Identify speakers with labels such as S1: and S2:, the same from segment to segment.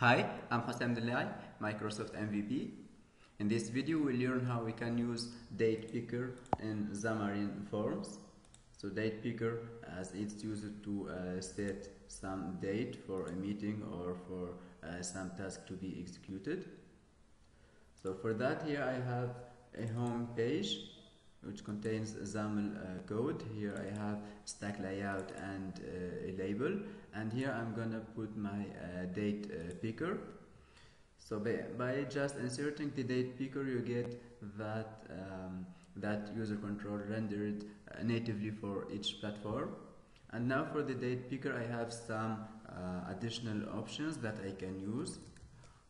S1: Hi, I'm Houssem Dellai, Microsoft MVP. In this video, we'll learn how we can use date picker in Xamarin Forms. So date picker, as it's used to uh, set some date for a meeting or for uh, some task to be executed. So for that, here I have a home page which contains XAML uh, code. Here I have stack layout and uh, a label and here I'm gonna put my uh, date uh, picker. So by, by just inserting the date picker you get that, um, that user control rendered uh, natively for each platform. And now for the date picker I have some uh, additional options that I can use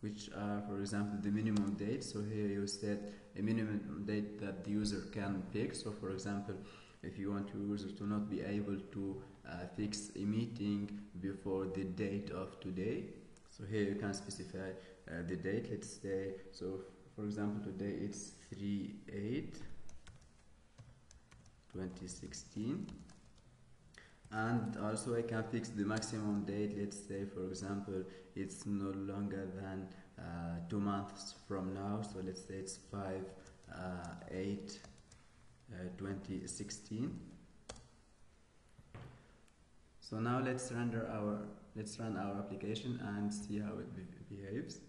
S1: which are for example the minimum date. So here you set a minimum date that the user can pick. So for example if you want your user to not be able to uh, fix a meeting before the date of today. So here you can specify uh, the date. Let's say so for example today it's 3 8 2016 and also I can fix the maximum date. Let's say for example it's no longer than uh, two months from now. So let's say it's 5 uh, 8 uh, 2016 so now let's render our let's run our application and see how it be behaves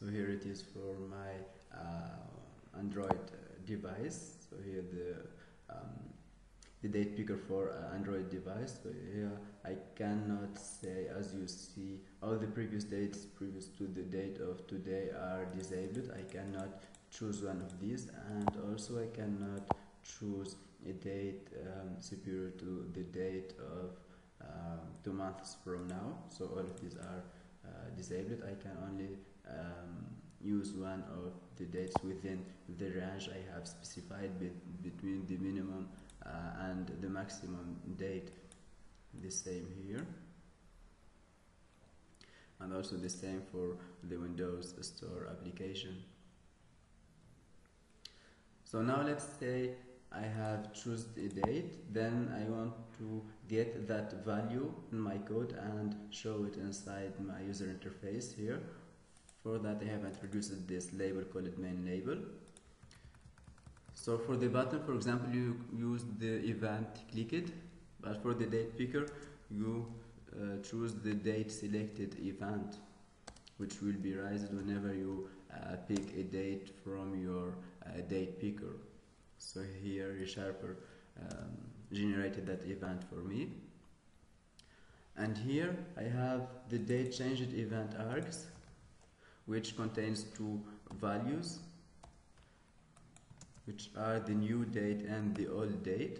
S1: so here it is for my uh, Android uh, device. So here the um, the date picker for uh, Android device. So here I cannot say as you see all the previous dates previous to the date of today are disabled. I cannot choose one of these. And also I cannot choose a date um, superior to the date of um, two months from now. So all of these are uh, disabled. I can only um, use one of the dates within the range I have specified be between the minimum uh, and the maximum date. The same here. And also the same for the Windows Store application. So now let's say I have choose a date then I want to get that value in my code and show it inside my user interface here for that I have introduced this label called main label. So for the button for example you use the event click it. But for the date picker you uh, choose the date selected event which will be raised whenever you uh, pick a date from your uh, date picker. So here ReSharper um, generated that event for me. And here I have the date changed event args which contains two values which are the new date and the old date.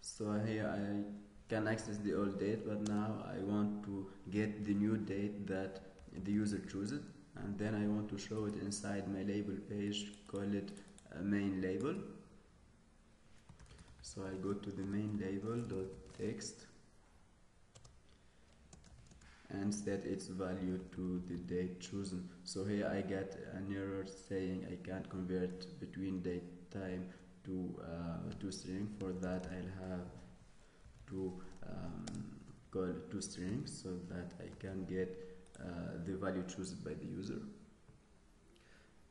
S1: So here I can access the old date but now I want to get the new date that the user chooses and then I want to show it inside my label page call it main label. So I go to the main label dot text and set its value to the date chosen. So here I get an error saying I can't convert between date time to uh, to string. For that I'll have to um, call to strings so that I can get uh, the value chosen by the user.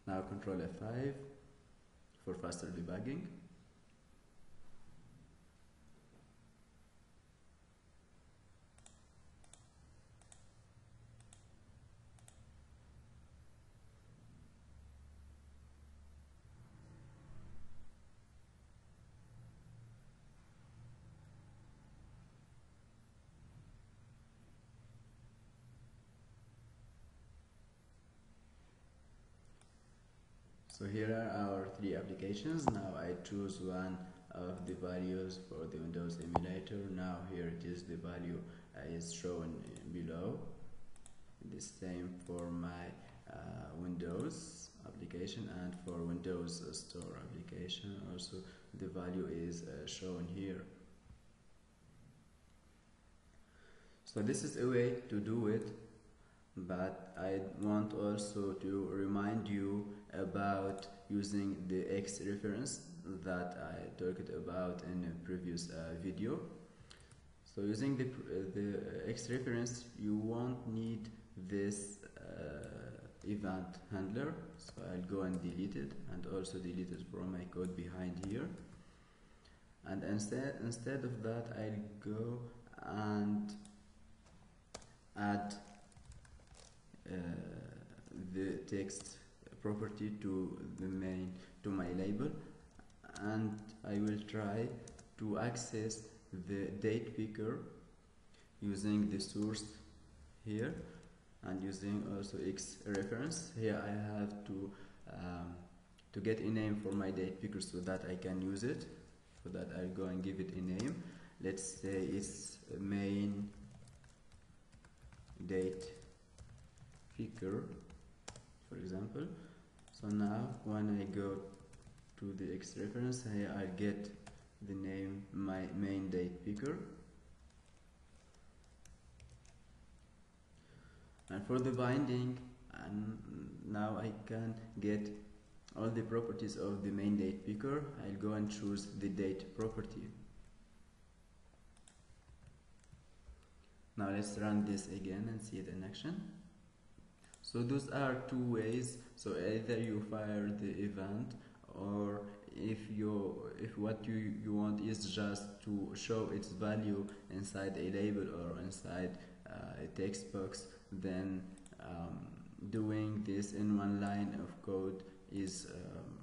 S1: Now control F5 for faster debugging So here are our three applications. Now I choose one of the values for the Windows emulator. Now here it is the value is shown below. the same for my uh, Windows application and for Windows Store application also the value is uh, shown here so this is a way to do it but I want also to remind you about using the X reference that I talked about in a previous uh, video. So using the, the X reference you won't need this uh, event handler. So I'll go and delete it and also delete it from my code behind here. And instead instead of that I'll go and add text property to the main to my label and I will try to access the date picker using the source here and using also X reference. Here I have to um, to get a name for my date picker so that I can use it for that I'll go and give it a name. Let's say it's main date picker for example. So now when I go to the X reference here I get the name my main date picker. And for the binding and now I can get all the properties of the main date picker. I'll go and choose the date property. Now let's run this again and see it in action so those are two ways. So either you fire the event or if you if what you, you want is just to show its value inside a label or inside uh, a text box then um, doing this in one line of code is um,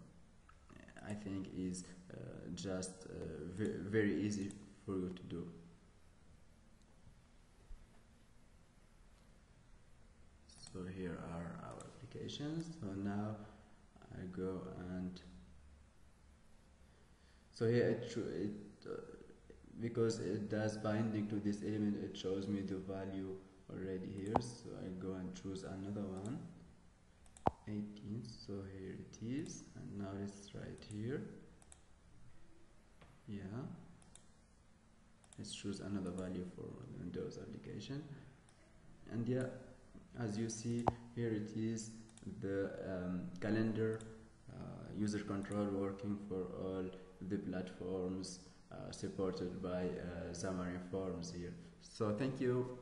S1: I think is uh, just uh, very easy for you to do so here are our so now I go and so here it, it uh, because it does binding to this element it shows me the value already here so I go and choose another one. 18 so here it is and now it's right here. Yeah. Let's choose another value for Windows application. And yeah as you see here it is the um, calendar uh, user control working for all the platforms uh, supported by uh, Xamarin Forms here. So thank you